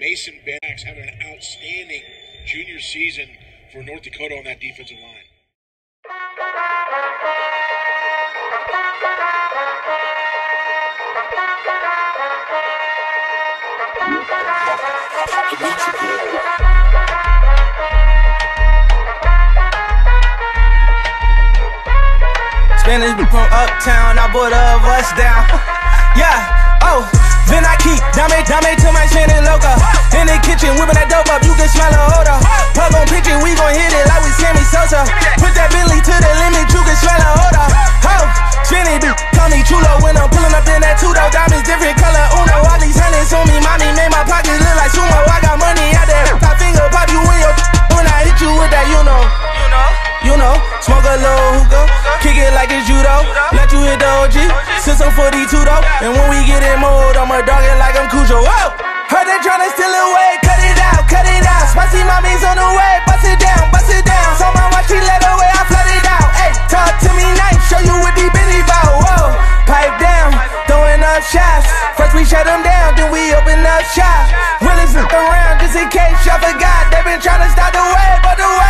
Mason Banks having an outstanding junior season for North Dakota on that defensive line. Spanish from uptown, I bought a bus down. yeah, oh. Then I keep dame, dame to my Shannon loca. In the kitchen, whipping that dope up, you can smell a odor. Plug on picture, we gon' hit it like we Sammy Sosa. Put that Billy to the limit, you can smell a odor. Oh, spinning, call me chulo when I'm pulling up in that two though. Diamonds different color, uno. All these hundreds on me, mommy made my pockets look like sumo. I got money out there, I finger pop you in your when I hit you with that, you know. You know. You know, smoke a little hookah, kick it like it's judo. Let you hit the OG, since I'm 42 though. And when we get in mode, I'ma dog it like I'm Cujo. Whoa! Heard they tryna steal away, cut it out, cut it out. Spicy mommy's on the way, bust it down, bust it down. Saw my watch, she let away, I flood it out. Hey, talk to me nice, show you what deep in bout. Whoa, pipe down, throwing up shots. First we shut them down, then we open up shop. Flip around just in case y'all forgot. They been tryna stop the way, but the way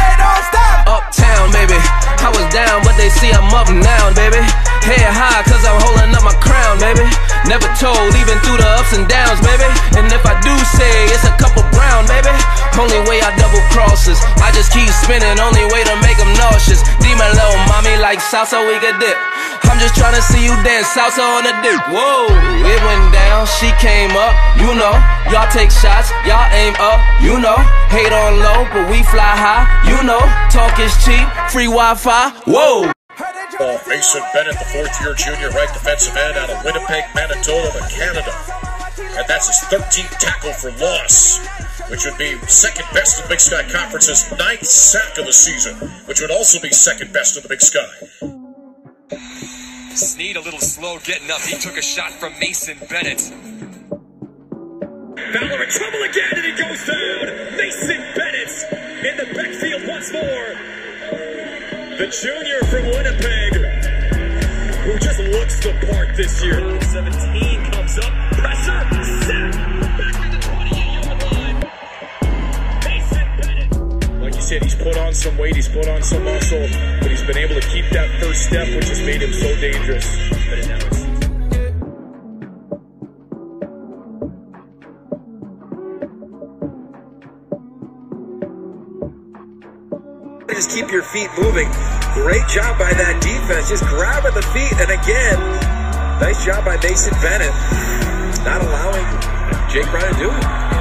baby. Never told, even through the ups and downs, baby. And if I do say it's a couple brown, baby. Only way I double crosses. I just keep spinning, only way to make them nauseous. Demon little mommy like salsa, we could dip. I'm just trying to see you dance salsa on the dip. Whoa, it went down, she came up, you know. Y'all take shots, y'all aim up, you know. Hate on low, but we fly high, you know. Talk is cheap, free Wi-Fi, whoa. Well, Mason Bennett, the fourth-year junior right defensive end out of Winnipeg, Manitoba, Canada. And that's his 13th tackle for loss, which would be second best in the Big Sky Conference's ninth sack of the season, which would also be second best in the Big Sky. Sneed a little slow getting up. He took a shot from Mason Bennett. Fowler in trouble again, and he goes down. Mason Bennett in the backfield once more. The junior from Winnipeg, this year. 17 comes up, pressure, sack, back to the 28-yard line. Mason Bennett. Like you said, he's put on some weight, he's put on some muscle, but he's been able to keep that first step, which has made him so dangerous. Just keep your feet moving. Great job by that defense. Just grabbing the feet. And again, nice job by Mason Bennett. Not allowing Jake Brown to do it.